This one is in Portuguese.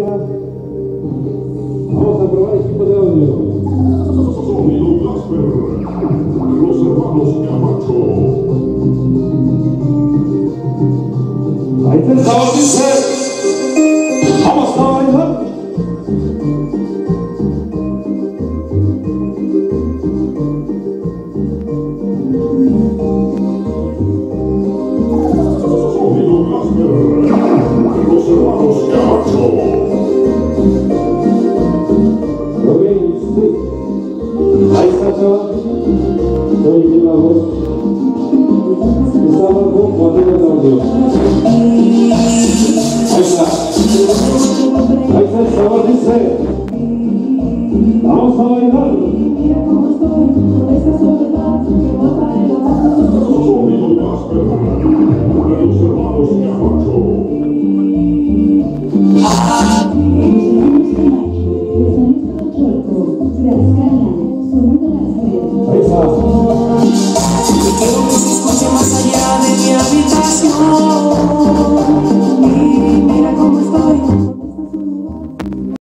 Vamos a probar equipos de los Leones. Sonido Gasper, los hermanos Camacho. Ahí pensamos dice, vamos a bailar. Sonido Gasper, los hermanos Camacho. a estatua do Divino Amor estava com a vida da Deus. Aí está. Aí está estava de ser. vamos trabalhar. Ah! Deus, quer